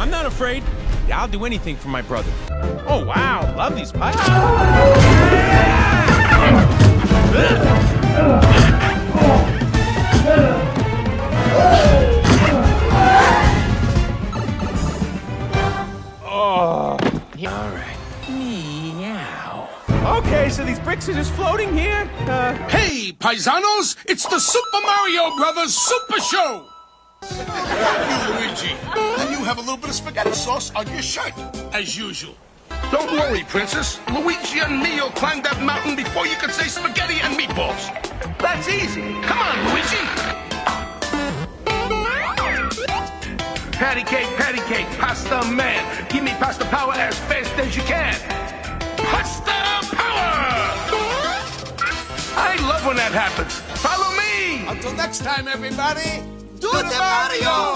I'm not afraid. I'll do anything for my brother. Oh, wow. Love these pipes. Oh. All right. Meow. Okay, so these bricks are just floating here? Uh, Hey, paisanos, it's the Super Mario Brothers Super Show! Thank you, Luigi. And you have a little bit of spaghetti sauce on your shirt. As usual. Don't worry, Princess. Luigi and me'll climb that mountain before you can say spaghetti and meatballs. That's easy. Come on, Luigi. Patty cake, patty cake, pasta man. Give me pasta power as fast as you can. Pasta power! I love when that happens. Follow me! Until next time, everybody. Do the Mario!